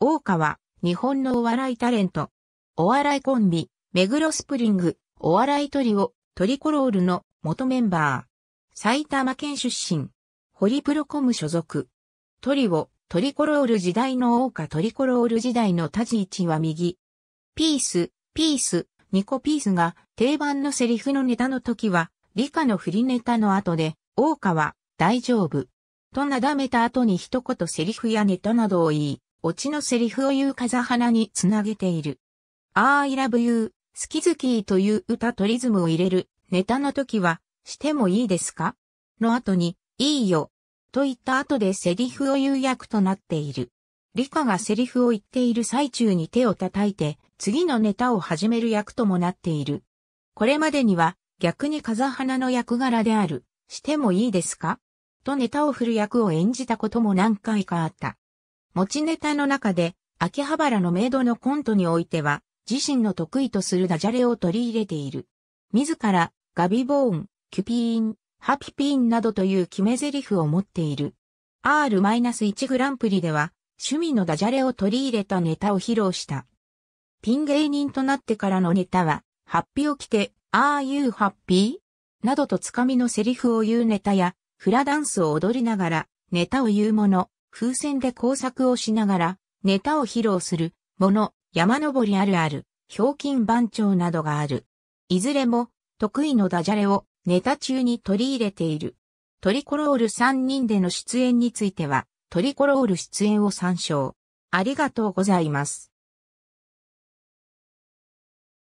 大川、日本のお笑いタレント。お笑いコンビ、目黒スプリング、お笑いトリオ、トリコロールの元メンバー。埼玉県出身。ホリプロコム所属。トリオ、トリコロール時代の大川トリコロール時代の立ち位置は右。ピース、ピース、ニコピースが定番のセリフのネタの時は、理科の振りネタの後で、大川、大丈夫。となだめた後に一言セリフやネタなどを言い、オチのセリフを言う風花につなげている。I love you, 好き好きという歌とリズムを入れるネタの時は、してもいいですか？の後に、いいよ。と言った後でセリフを言う役となっている。理科がセリフを言っている最中に手を叩いて、次のネタを始める役ともなっている。これまでには、逆に風花の役柄である、してもいいですか？とネタを振る役を演じたことも何回かあった。持ちネタの中で、秋葉原のメイドのコントにおいては、自身の得意とするダジャレを取り入れている。自ら、ガビボーン、キュピーン、ハピピーンなどという決め台詞を持っている。R-1 グランプリでは、趣味のダジャレを取り入れたネタを披露した。ピン芸人となってからのネタは、ハッピーを着て、Are you happy? などとつかみのセリフを言うネタや、フラダンスを踊りながら、ネタを言うもの、風船で工作をしながら、ネタを披露する、もの、山登りあるある、ひょうきん番長などがある。いずれも、得意のダジャレをネタ中に取り入れている。トリコロール3人での出演については、トリコロール出演を参照。ありがとうございます。